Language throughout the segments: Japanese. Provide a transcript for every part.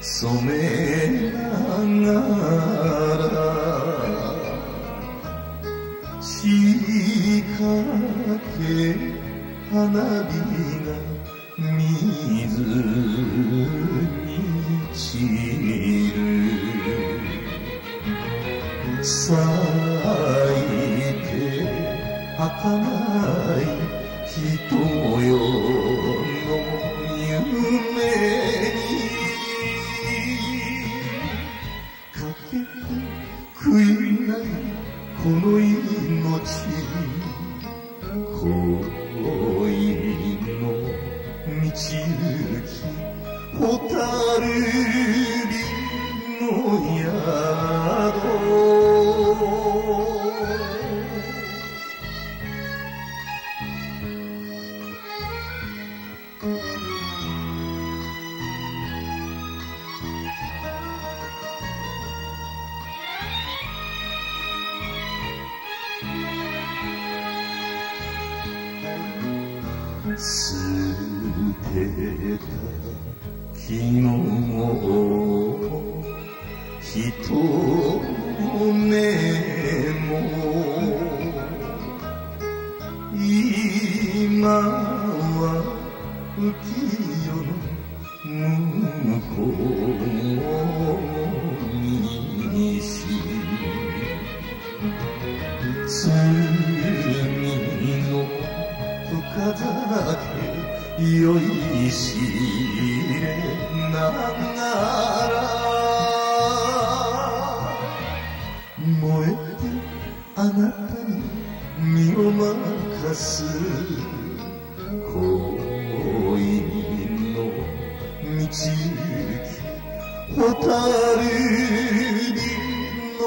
染めながら仕掛け花火が水に散る。咲いて儚い人よ。のこの命恋の道行き蛍火の宿捨てた昨日一目も今は浮世の向こうにし酔いしれながら燃えてあなたに身を任す恋の道行き蛍火の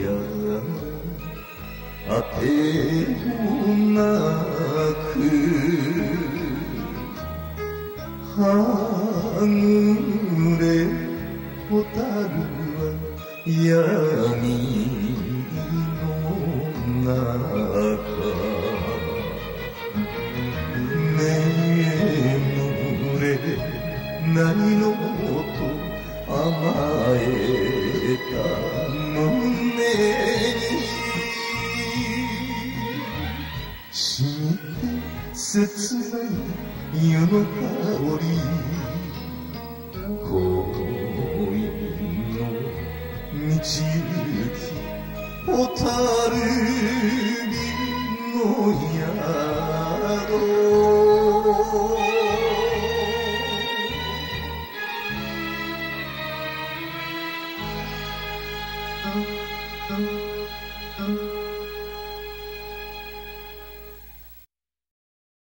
やあてもなくはぐれ蛍は闇の中眠れない。のと甘えた胸切ない湯の香り恋の道行き蛍瓶の宿うん。